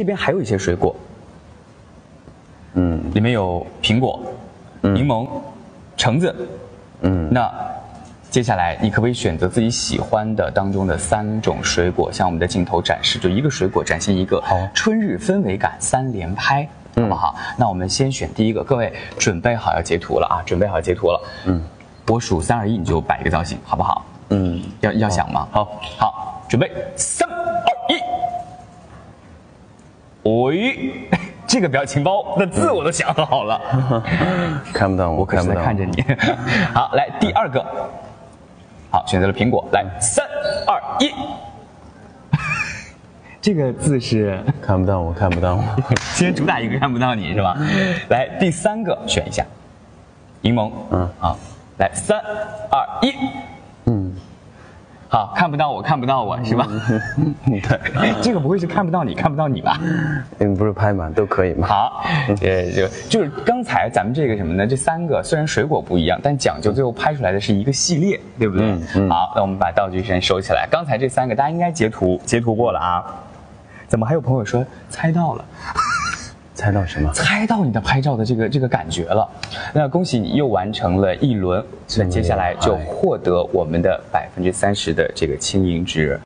这边还有一些水果，嗯，里面有苹果、柠檬、橙子，嗯，那接下来你可不可以选择自己喜欢的当中的三种水果，向我们的镜头展示，就一个水果展现一个，好。春日氛围感三连拍，好不好？那我们先选第一个，各位准备好要截图了啊，准备好截图了，嗯，我数三二一，你就摆一个造型，好不好？嗯，要要想吗？好，好，准备，三。喂，这个表情包的字我都想好了，看不到我，我可是在看着你。好，来第二个，好，选择了苹果，来三二一，这个字是看不到我，看不到。我。先主打一个看不到你是吧？来第三个选一下，柠檬，嗯，好，来三二一，嗯，好，看不到我，看不到我是吧？对，这个不会是看不到你，看不到你吧？你 们不是拍嘛，都可以吗。好，呃，就就是刚才咱们这个什么呢？这三个虽然水果不一样，但讲究最后拍出来的是一个系列，对不对？嗯嗯好，那我们把道具先收起来。刚才这三个大家应该截图截图过了啊？怎么还有朋友说猜到了？猜到什么？猜到你的拍照的这个这个感觉了，那恭喜你又完成了一轮，那接下来就获得我们的百分之三十的这个轻盈值。